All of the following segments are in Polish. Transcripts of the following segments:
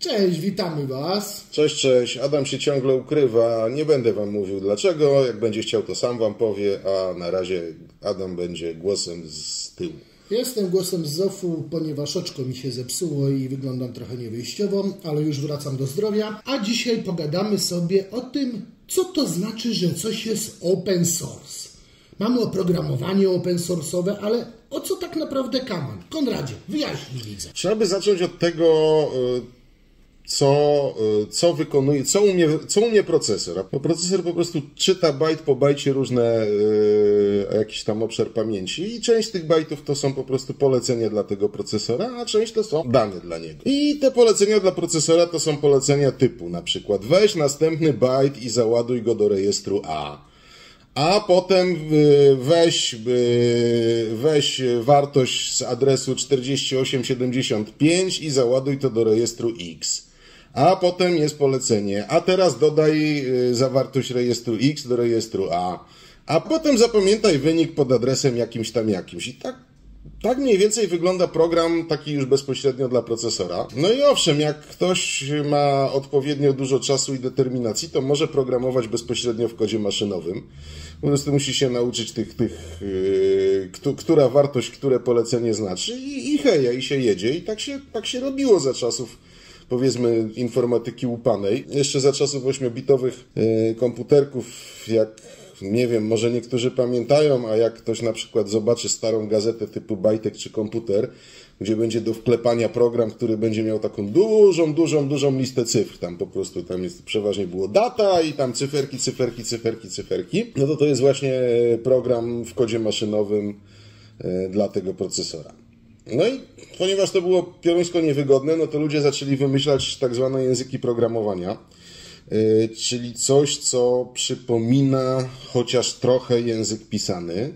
Cześć, witamy Was. Cześć, cześć. Adam się ciągle ukrywa. Nie będę Wam mówił dlaczego. Jak będzie chciał, to sam Wam powie, a na razie Adam będzie głosem z tyłu. Jestem głosem z Zofu, ponieważ oczko mi się zepsuło i wyglądam trochę niewyjściowo, ale już wracam do zdrowia. A dzisiaj pogadamy sobie o tym, co to znaczy, że coś jest open source. Mamy oprogramowanie open source'owe, ale o co tak naprawdę kaman? Konradzie, wyjaśnij widzę. Trzeba by zacząć od tego, y, co, y, co wykonuje, co umie, co umie procesor. Procesor po prostu czyta bajt po bajcie różne yy, jakiś tam obszar pamięci i część tych bajtów to są po prostu polecenia dla tego procesora, a część to są dane dla niego. I te polecenia dla procesora to są polecenia typu na przykład weź następny bajt i załaduj go do rejestru A a potem y, weź, y, weź wartość z adresu 4875 i załaduj to do rejestru X. A potem jest polecenie, a teraz dodaj y, zawartość rejestru X do rejestru A. A potem zapamiętaj wynik pod adresem jakimś tam jakimś. I tak tak mniej więcej wygląda program taki już bezpośrednio dla procesora. No i owszem, jak ktoś ma odpowiednio dużo czasu i determinacji, to może programować bezpośrednio w kodzie maszynowym. Po prostu musi się nauczyć tych, tych yy, która wartość, które polecenie znaczy i, i heja, i się jedzie. I tak się, tak się robiło za czasów powiedzmy informatyki łupanej. Jeszcze za czasów 8-bitowych yy, komputerków, jak nie wiem, może niektórzy pamiętają, a jak ktoś na przykład zobaczy starą gazetę typu Bajtek czy komputer, gdzie będzie do wklepania program, który będzie miał taką dużą, dużą, dużą listę cyfr. Tam po prostu, tam jest, przeważnie było data i tam cyferki, cyferki, cyferki, cyferki. No to to jest właśnie program w kodzie maszynowym e, dla tego procesora. No i ponieważ to było pioruńsko niewygodne, no to ludzie zaczęli wymyślać tak zwane języki programowania Y, czyli coś, co przypomina chociaż trochę język pisany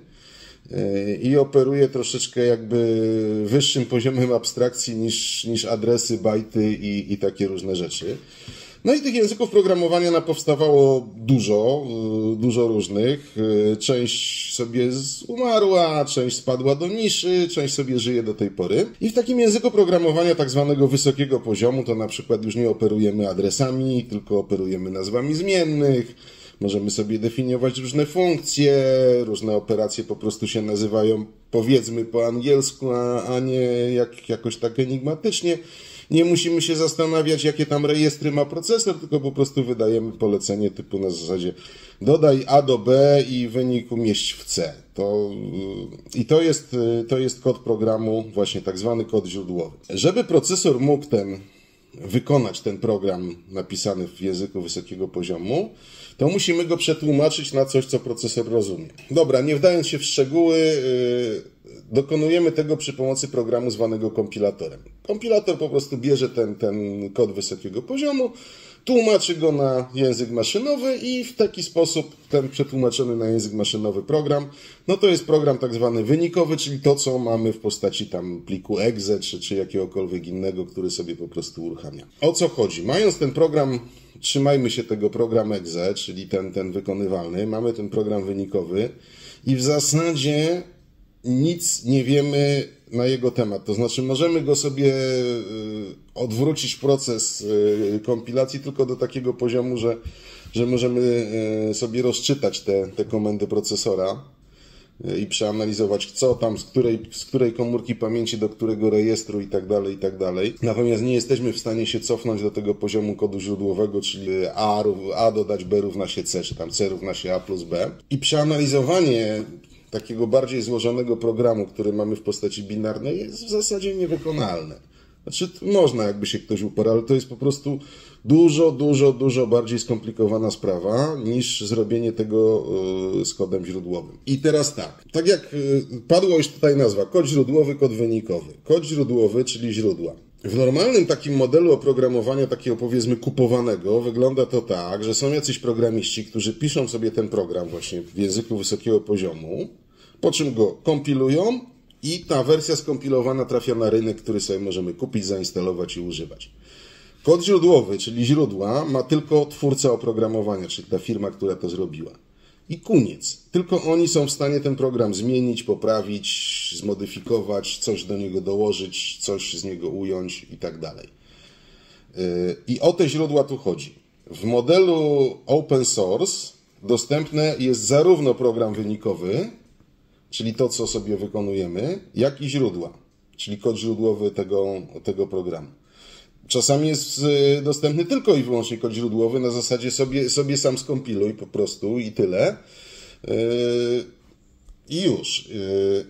y, i operuje troszeczkę jakby wyższym poziomem abstrakcji niż, niż adresy, bajty i, i takie różne rzeczy. No i tych języków programowania napowstawało dużo, y, dużo różnych. Y, część sobie umarła, część spadła do niszy, część sobie żyje do tej pory. I w takim języku programowania tak zwanego wysokiego poziomu to na przykład już nie operujemy adresami, tylko operujemy nazwami zmiennych. Możemy sobie definiować różne funkcje, różne operacje po prostu się nazywają powiedzmy po angielsku, a, a nie jak, jakoś tak enigmatycznie. Nie musimy się zastanawiać, jakie tam rejestry ma procesor, tylko po prostu wydajemy polecenie typu na zasadzie dodaj A do B i wynik umieść w C. To, I to jest, to jest kod programu, właśnie tak zwany kod źródłowy. Żeby procesor mógł ten wykonać ten program napisany w języku wysokiego poziomu, to musimy go przetłumaczyć na coś, co procesor rozumie. Dobra, nie wdając się w szczegóły, yy, dokonujemy tego przy pomocy programu zwanego kompilatorem. Kompilator po prostu bierze ten, ten kod wysokiego poziomu, tłumaczy go na język maszynowy i w taki sposób ten przetłumaczony na język maszynowy program, no to jest program tak zwany wynikowy, czyli to, co mamy w postaci tam pliku exe czy, czy jakiegokolwiek innego, który sobie po prostu uruchamia. O co chodzi? Mając ten program, trzymajmy się tego program exe, czyli ten, ten wykonywalny, mamy ten program wynikowy i w zasadzie nic nie wiemy na jego temat. To znaczy, możemy go sobie y, odwrócić proces y, kompilacji tylko do takiego poziomu, że, że możemy y, sobie rozczytać te, te komendy procesora i przeanalizować, co tam, z której, z której komórki pamięci, do którego rejestru i tak dalej, i tak dalej. Natomiast nie jesteśmy w stanie się cofnąć do tego poziomu kodu źródłowego, czyli A, A dodać B równa się C, czy tam C równa się A plus B. I przeanalizowanie takiego bardziej złożonego programu, który mamy w postaci binarnej, jest w zasadzie niewykonalne. Znaczy, można, jakby się ktoś uparł, ale to jest po prostu dużo, dużo, dużo bardziej skomplikowana sprawa niż zrobienie tego y, z kodem źródłowym. I teraz tak, tak jak y, padła już tutaj nazwa, kod źródłowy, kod wynikowy. Kod źródłowy, czyli źródła. W normalnym takim modelu oprogramowania, takiego powiedzmy kupowanego, wygląda to tak, że są jacyś programiści, którzy piszą sobie ten program właśnie w języku wysokiego poziomu, po czym go kompilują i ta wersja skompilowana trafia na rynek, który sobie możemy kupić, zainstalować i używać. Kod źródłowy, czyli źródła, ma tylko twórca oprogramowania, czyli ta firma, która to zrobiła. I koniec. Tylko oni są w stanie ten program zmienić, poprawić, zmodyfikować, coś do niego dołożyć, coś z niego ująć i tak dalej. I o te źródła tu chodzi. W modelu open source dostępny jest zarówno program wynikowy, czyli to, co sobie wykonujemy, jak i źródła, czyli kod źródłowy tego, tego programu. Czasami jest y, dostępny tylko i wyłącznie kod źródłowy, na zasadzie sobie, sobie sam skompiluj po prostu i tyle. Y, I już. Y,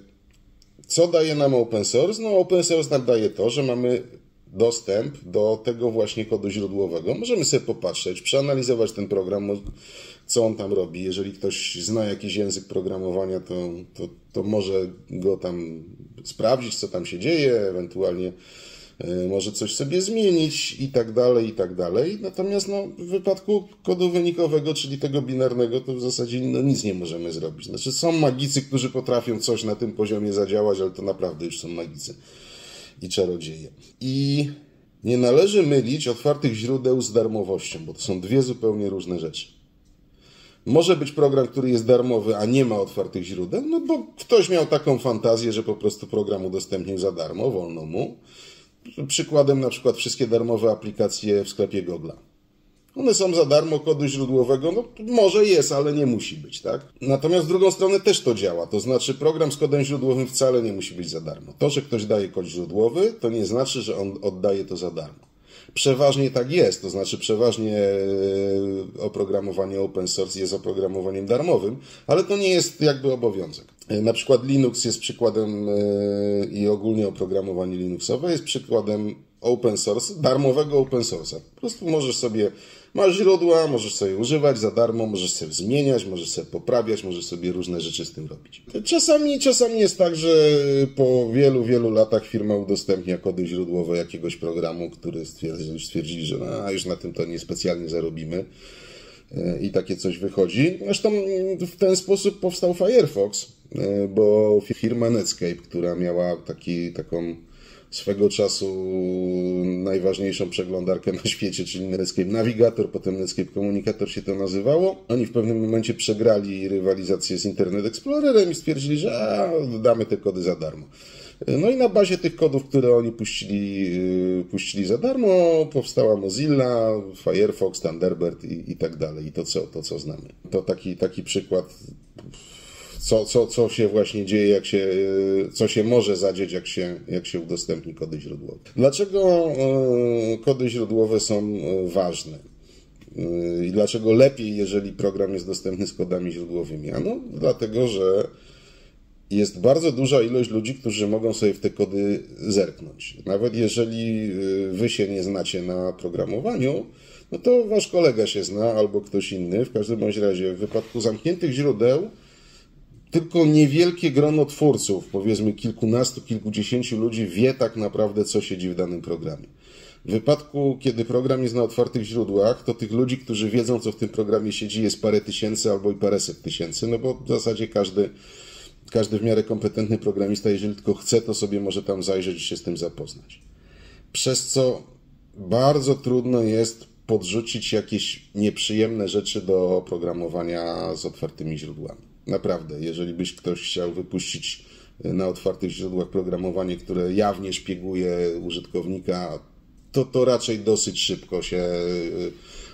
co daje nam open source? No, open source nam daje to, że mamy dostęp do tego właśnie kodu źródłowego. Możemy sobie popatrzeć, przeanalizować ten program, co on tam robi. Jeżeli ktoś zna jakiś język programowania, to, to, to może go tam sprawdzić, co tam się dzieje, ewentualnie może coś sobie zmienić i tak dalej, i tak dalej. Natomiast no, w wypadku kodu wynikowego, czyli tego binarnego, to w zasadzie no, nic nie możemy zrobić. Znaczy są magicy, którzy potrafią coś na tym poziomie zadziałać, ale to naprawdę już są magicy i czarodzieje. I nie należy mylić otwartych źródeł z darmowością, bo to są dwie zupełnie różne rzeczy. Może być program, który jest darmowy, a nie ma otwartych źródeł, no bo ktoś miał taką fantazję, że po prostu program udostępnił za darmo, wolno mu. Przykładem na przykład wszystkie darmowe aplikacje w sklepie Google. One są za darmo kodu źródłowego, no może jest, ale nie musi być, tak? Natomiast z drugą stronę też to działa, to znaczy program z kodem źródłowym wcale nie musi być za darmo. To, że ktoś daje kod źródłowy, to nie znaczy, że on oddaje to za darmo. Przeważnie tak jest, to znaczy przeważnie e, oprogramowanie open source jest oprogramowaniem darmowym, ale to nie jest jakby obowiązek. E, na przykład Linux jest przykładem e, i ogólnie oprogramowanie Linuxowe jest przykładem open source, darmowego open source'a. Po prostu możesz sobie Masz źródła, możesz sobie używać za darmo, możesz sobie zmieniać, możesz sobie poprawiać, możesz sobie różne rzeczy z tym robić. Czasami, czasami jest tak, że po wielu, wielu latach firma udostępnia kody źródłowe jakiegoś programu, który stwierdzili, stwierdzili że no, już na tym to niespecjalnie zarobimy i takie coś wychodzi. Zresztą w ten sposób powstał Firefox, bo firma Netscape, która miała taki, taką swego czasu najważniejszą przeglądarkę na świecie, czyli Netscape Navigator, potem Netscape Komunikator się to nazywało. Oni w pewnym momencie przegrali rywalizację z Internet Explorerem i stwierdzili, że a, damy te kody za darmo. No i na bazie tych kodów, które oni puścili, y, puścili za darmo, powstała Mozilla, Firefox, Thunderbird i, i tak dalej. I to co, to, co znamy. To taki, taki przykład co, co, co się właśnie dzieje, jak się, e, co się może zadzieć, jak się, jak się udostępni kody źródłowe. Dlaczego e, kody źródłowe są e, ważne? I dlaczego lepiej, jeżeli program jest dostępny z kodami źródłowymi? Ano, dlatego, że jest bardzo duża ilość ludzi, którzy mogą sobie w te kody zerknąć. Nawet jeżeli wy się nie znacie na programowaniu, no to wasz kolega się zna albo ktoś inny. W każdym razie w wypadku zamkniętych źródeł tylko niewielkie grono twórców, powiedzmy kilkunastu, kilkudziesięciu ludzi, wie tak naprawdę, co siedzi w danym programie. W wypadku, kiedy program jest na otwartych źródłach, to tych ludzi, którzy wiedzą, co w tym programie siedzi, jest parę tysięcy albo i paręset tysięcy, no bo w zasadzie każdy, każdy w miarę kompetentny programista, jeżeli tylko chce, to sobie może tam zajrzeć i się z tym zapoznać. Przez co bardzo trudno jest podrzucić jakieś nieprzyjemne rzeczy do oprogramowania z otwartymi źródłami. Naprawdę, jeżeli byś ktoś chciał wypuścić e, na otwartych źródłach programowanie, które jawnie szpieguje użytkownika, to to raczej dosyć szybko się, e,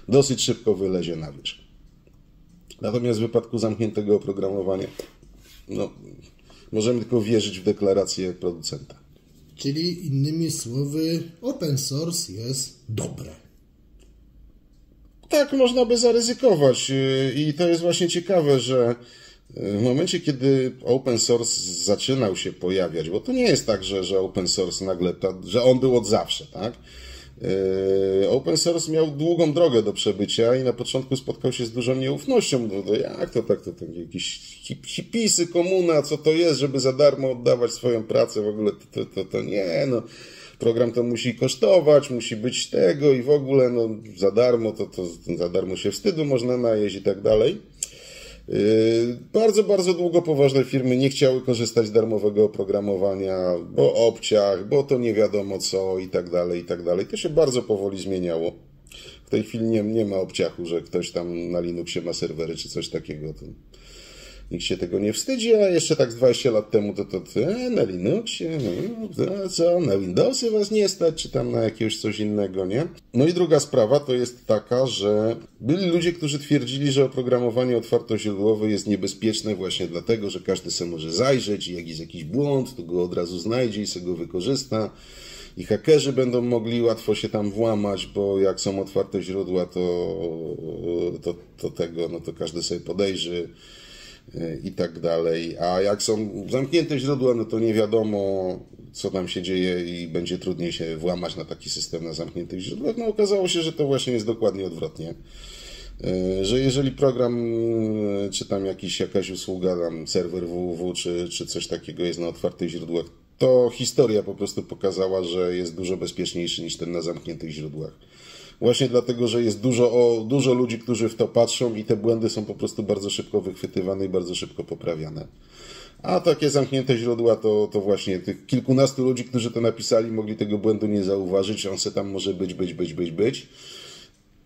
dosyć szybko wylezie na wierzch. Natomiast w wypadku zamkniętego oprogramowania, no, możemy tylko wierzyć w deklarację producenta. Czyli innymi słowy, open source jest dobre. Tak, można by zaryzykować. E, I to jest właśnie ciekawe, że w momencie, kiedy open source zaczynał się pojawiać, bo to nie jest tak, że, że open source nagle, że on był od zawsze, tak? Yy, open source miał długą drogę do przebycia i na początku spotkał się z dużą nieufnością. No, jak to tak, to, to jakieś hipisy, komuna, co to jest, żeby za darmo oddawać swoją pracę, w ogóle to, to, to, to nie, no. Program to musi kosztować, musi być tego i w ogóle, no, za darmo, to, to za darmo się wstydu można najeść i tak dalej. Yy, bardzo, bardzo długo poważne firmy nie chciały korzystać z darmowego oprogramowania, bo obciach, bo to nie wiadomo co i tak dalej, i tak dalej. To się bardzo powoli zmieniało. W tej chwili nie, nie ma obciachu, że ktoś tam na Linuxie ma serwery czy coś takiego. To nikt się tego nie wstydzi, a jeszcze tak z 20 lat temu to to, to e, na Linuxie, no, co, na Windowsy was nie stać, czy tam na jakiegoś coś innego, nie? No i druga sprawa to jest taka, że byli ludzie, którzy twierdzili, że oprogramowanie otwartoźródłowe jest niebezpieczne właśnie dlatego, że każdy sobie może zajrzeć i jak jest jakiś błąd, to go od razu znajdzie i sobie go wykorzysta. I hakerzy będą mogli łatwo się tam włamać, bo jak są otwarte źródła, to, to, to tego, no to każdy sobie podejrzy i tak dalej. A jak są zamknięte źródła, no to nie wiadomo, co tam się dzieje i będzie trudniej się włamać na taki system na zamkniętych źródłach. No okazało się, że to właśnie jest dokładnie odwrotnie. E, że jeżeli program, e, czy tam jakiś, jakaś usługa, tam serwer www, czy, czy coś takiego jest na otwartych źródłach, to historia po prostu pokazała, że jest dużo bezpieczniejszy niż ten na zamkniętych źródłach. Właśnie dlatego, że jest dużo, o, dużo ludzi, którzy w to patrzą i te błędy są po prostu bardzo szybko wychwytywane i bardzo szybko poprawiane. A takie zamknięte źródła to, to właśnie tych kilkunastu ludzi, którzy to napisali, mogli tego błędu nie zauważyć. On se tam może być, być, być, być, być.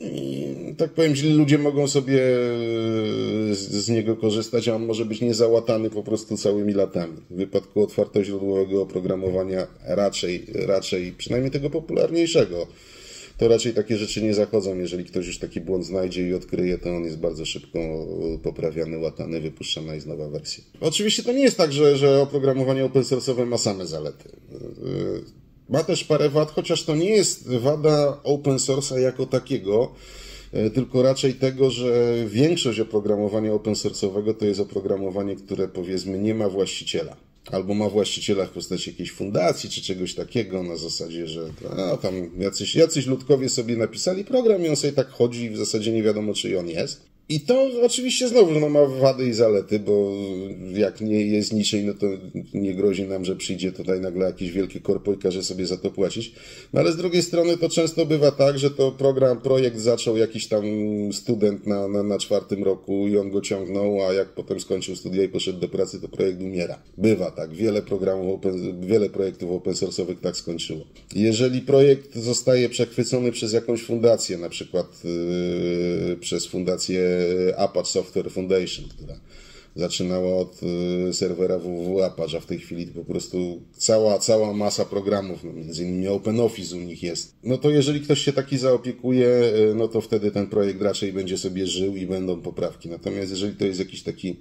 I, tak powiem, źli ludzie mogą sobie z, z, niego korzystać, a on może być niezałatany po prostu całymi latami. W wypadku otwartoźródłowego oprogramowania raczej, raczej, przynajmniej tego popularniejszego, to raczej takie rzeczy nie zachodzą. Jeżeli ktoś już taki błąd znajdzie i odkryje, to on jest bardzo szybko poprawiany, łatany, wypuszczana jest nowa wersja. Oczywiście to nie jest tak, że, że oprogramowanie open source'owe ma same zalety. Ma też parę wad, chociaż to nie jest wada open source'a jako takiego, e, tylko raczej tego, że większość oprogramowania open source'owego to jest oprogramowanie, które powiedzmy nie ma właściciela. Albo ma właściciela w postaci jakiejś fundacji czy czegoś takiego na zasadzie, że a, tam jacyś, jacyś ludkowie sobie napisali program i on sobie tak chodzi i w zasadzie nie wiadomo, czy on jest. I to oczywiście znowu no, ma wady i zalety, bo jak nie jest niczej, no to nie grozi nam, że przyjdzie tutaj nagle jakiś wielki korpo i każe sobie za to płacić. No ale z drugiej strony to często bywa tak, że to program, projekt zaczął jakiś tam student na, na, na czwartym roku i on go ciągnął, a jak potem skończył studia i poszedł do pracy, to projekt umiera. Bywa tak. Wiele programów, open, wiele projektów open source'owych tak skończyło. Jeżeli projekt zostaje przechwycony przez jakąś fundację, na przykład yy, przez fundację Apache Software Foundation, która zaczynała od y, serwera www Apache, a w tej chwili po prostu cała, cała masa programów, no między innymi OpenOffice u nich jest. No to jeżeli ktoś się taki zaopiekuje, y, no to wtedy ten projekt raczej będzie sobie żył i będą poprawki. Natomiast jeżeli to jest jakiś taki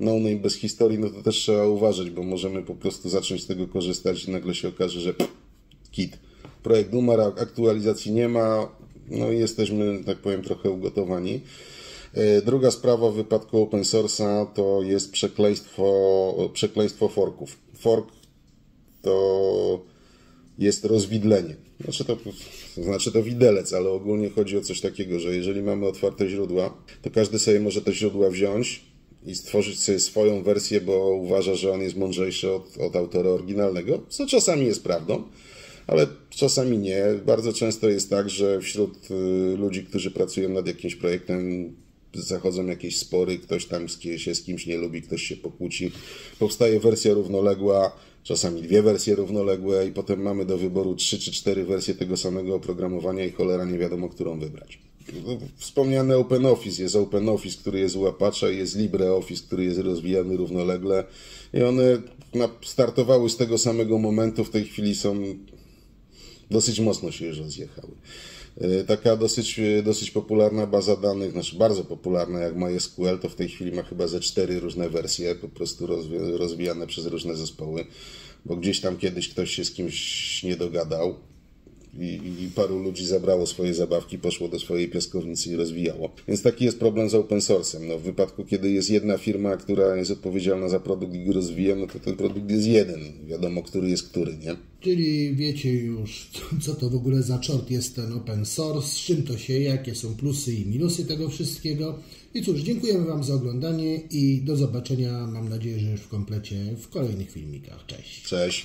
no-name bez historii, no to też trzeba uważać, bo możemy po prostu zacząć z tego korzystać i nagle się okaże, że kit. Projekt umarł, aktualizacji nie ma, no i jesteśmy, tak powiem, trochę ugotowani. E, druga sprawa w wypadku open source'a to jest przekleństwo, przekleństwo forków. Fork to jest rozwidlenie. Znaczy to, znaczy to widelec, ale ogólnie chodzi o coś takiego, że jeżeli mamy otwarte źródła, to każdy sobie może te źródła wziąć i stworzyć sobie swoją wersję, bo uważa, że on jest mądrzejszy od, od autora oryginalnego, co czasami jest prawdą, ale czasami nie. Bardzo często jest tak, że wśród y, ludzi, którzy pracują nad jakimś projektem, zachodzą jakieś spory, ktoś tam się z kimś nie lubi, ktoś się pokłóci. Powstaje wersja równoległa, czasami dwie wersje równoległe i potem mamy do wyboru trzy czy cztery wersje tego samego oprogramowania i cholera nie wiadomo, którą wybrać. Wspomniany OpenOffice, jest OpenOffice, który jest u Apache, jest LibreOffice, który jest rozwijany równolegle i one startowały z tego samego momentu, w tej chwili są dosyć mocno się już rozjechały. E, taka dosyć, e, dosyć popularna baza danych, znaczy bardzo popularna jak MySQL, to w tej chwili ma chyba ze cztery różne wersje, po prostu rozwijane przez różne zespoły, bo gdzieś tam kiedyś ktoś się z kimś nie dogadał, i, i, paru ludzi zabrało swoje zabawki, poszło do swojej piaskownicy i rozwijało. Więc taki jest problem z open source'em. No, w wypadku, kiedy jest jedna firma, która jest odpowiedzialna za produkt i go rozwija, no to ten produkt jest jeden. Wiadomo, który jest który, nie? Czyli wiecie już, co to w ogóle za czort jest ten open source, z czym to się, jakie są plusy i minusy tego wszystkiego. I cóż, dziękujemy Wam za oglądanie i do zobaczenia, mam nadzieję, że już w komplecie w kolejnych filmikach. Cześć. Cześć.